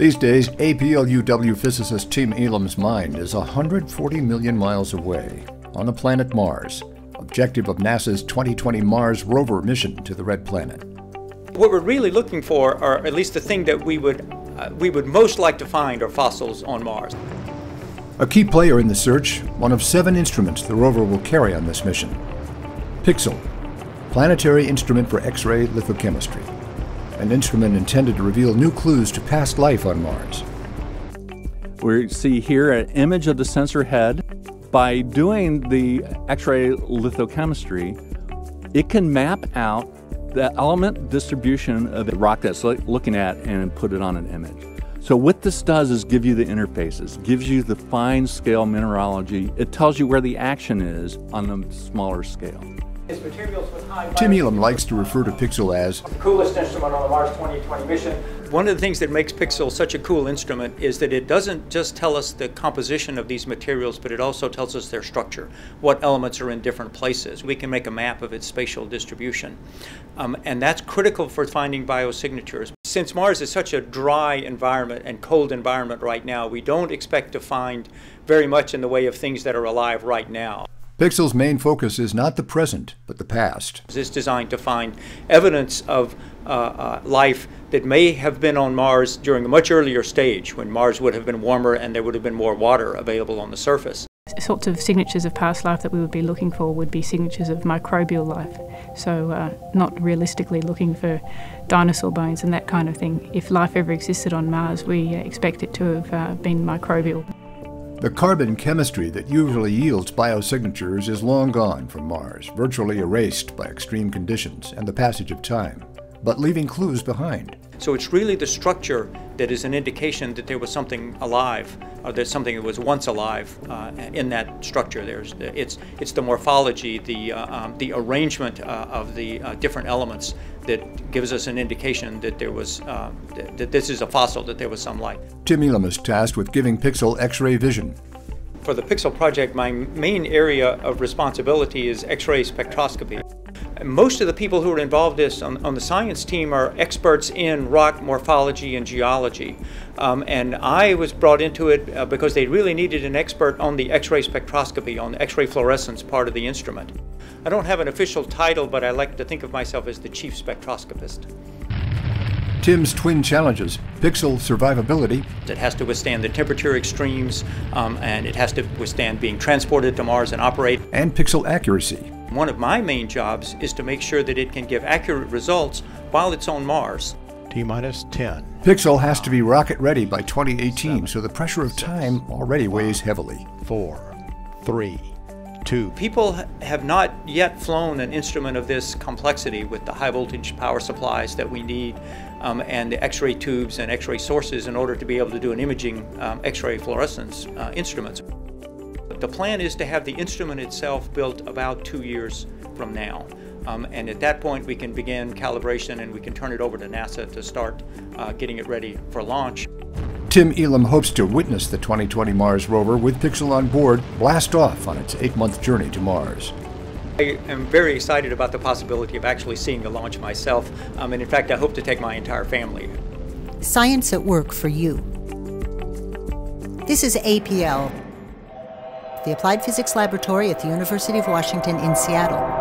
These days, APLUW physicist Tim Elam's mind is 140 million miles away on the planet Mars, objective of NASA's 2020 Mars rover mission to the Red Planet. What we're really looking for, or at least the thing that we would, uh, we would most like to find, are fossils on Mars. A key player in the search, one of seven instruments the rover will carry on this mission. PIXL, Planetary Instrument for X-ray Lithochemistry an instrument intended to reveal new clues to past life on Mars. We see here an image of the sensor head. By doing the X-ray lithochemistry, it can map out the element distribution of the rock that's looking at and put it on an image. So what this does is give you the interfaces, gives you the fine scale mineralogy. It tells you where the action is on the smaller scale. Tim Elam likes to refer to PIXL as the coolest instrument on the Mars 2020 mission. One of the things that makes PIXL such a cool instrument is that it doesn't just tell us the composition of these materials, but it also tells us their structure, what elements are in different places. We can make a map of its spatial distribution. Um, and that's critical for finding biosignatures. Since Mars is such a dry environment and cold environment right now, we don't expect to find very much in the way of things that are alive right now. PIXL's main focus is not the present, but the past. It's designed to find evidence of uh, uh, life that may have been on Mars during a much earlier stage when Mars would have been warmer and there would have been more water available on the surface. Sorts of signatures of past life that we would be looking for would be signatures of microbial life. So, uh, not realistically looking for dinosaur bones and that kind of thing. If life ever existed on Mars, we expect it to have uh, been microbial. The carbon chemistry that usually yields biosignatures is long gone from Mars, virtually erased by extreme conditions and the passage of time, but leaving clues behind. So it's really the structure that is an indication that there was something alive, or that something that was once alive uh, in that structure. There's it's it's the morphology, the uh, um, the arrangement uh, of the uh, different elements that gives us an indication that there was uh, th that this is a fossil, that there was some life. Tim Elam is tasked with giving PIXL X-ray vision. For the PIXL project, my main area of responsibility is X-ray spectroscopy. Most of the people who are involved in this on, on, the science team are experts in rock morphology and geology. Um, and I was brought into it uh, because they really needed an expert on the X-ray spectroscopy, on the X-ray fluorescence part of the instrument. I don't have an official title, but I like to think of myself as the chief spectroscopist. Tim's twin challenges PIXL survivability. It has to withstand the temperature extremes um, and it has to withstand being transported to Mars and operate. And PIXL accuracy. One of my main jobs is to make sure that it can give accurate results while it's on Mars. T minus 10. PIXL has to be rocket ready by 2018, so the pressure of time already weighs heavily. Four, three, two. People have not yet flown an instrument of this complexity with the high voltage power supplies that we need um, and the x-ray tubes and x-ray sources in order to be able to do an imaging um, x-ray fluorescence uh, instruments. The plan is to have the instrument itself built about two years from now. Um, and at that point we can begin calibration and we can turn it over to NASA to start uh, getting it ready for launch. Tim Elam hopes to witness the 2020 Mars rover with PIXL on board blast off on its eight-month journey to Mars. I am very excited about the possibility of actually seeing the launch myself, um, and in fact I hope to take my entire family. Science at work for you. This is APL, the Applied Physics Laboratory at the University of Washington in Seattle.